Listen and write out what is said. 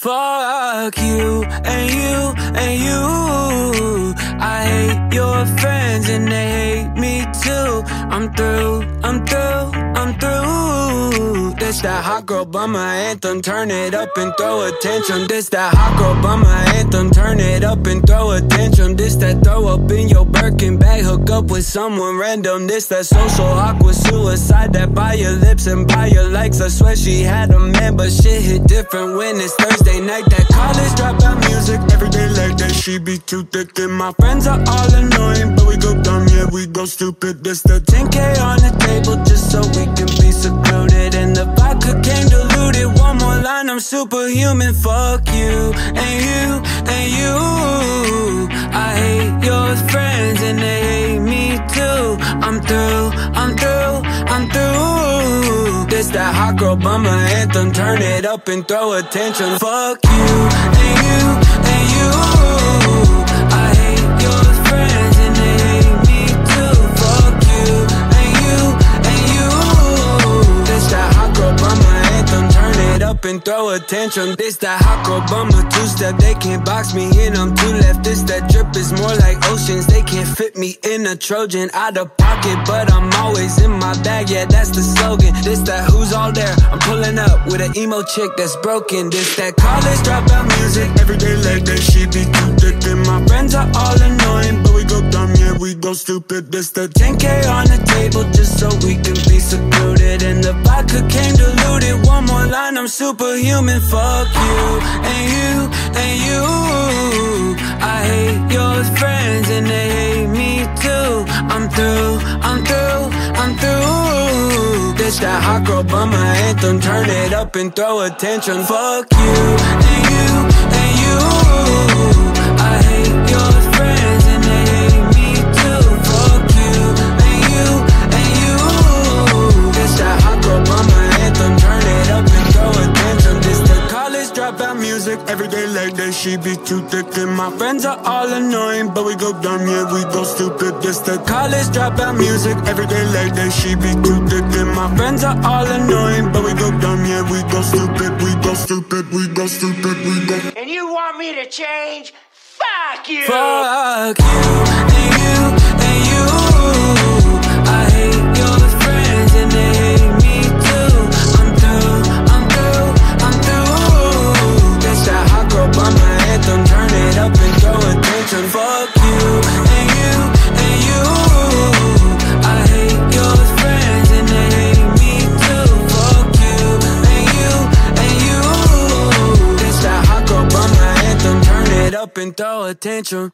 Fuck you and you and you. I hate your friends and they hate me too. I'm through, I'm through, I'm through. This that hot girl bummer anthem. Turn it up and throw attention. This that hot girl bummer anthem. Turn it up and throw attention. This that throw up in your Birkin bag. Hook up with someone random. This that social awkward suicide. That buy your lips and buy your likes. I swear she had a man, but hit different when it's Thursday night. That college dropout music every day like that. She be too thick and my friends are all annoying, but we go dumb, yeah, we go stupid. This the 10k on the table just so we can be secluded. And the vodka came diluted. One more line, I'm superhuman. Fuck you and you and you. I hate your friends and they hate me too. I'm through, I'm through, I'm through. This that hot girl bummer anthem. Turn it up and throw attention. Fuck you and you and you. Throw attention. This that hot girl two step. They can't box me in. I'm too left. This that drip is more like oceans. They can't fit me in a Trojan out of pocket, but I'm always in my bag. Yeah, that's the slogan. This that who's all there. I'm pulling up with an emo chick that's broken. This that college dropout music. Every day like that, she be too thick. And my friends are all annoying, but we go dumb, yeah, we go stupid. This the 10k on the table just so we can be secluded. And the vodka came diluted. One more line, I'm superhuman. Fuck you and you and you. I hate your friends and they hate me too. I'm through, I'm through, I'm through. This that hot girl bummer anthem. Turn it up and throw attention. Fuck you and you. She be too thick. And my friends are all annoying, but we go dumb, yeah, we go stupid. This the college dropout music. Every day late that, she be too thick. And my friends are all annoying, but we go dumb, yeah, we go stupid, we go stupid, we go stupid, we go. And you want me to change? Fuck you! Fuck you and you. Up and throw attention.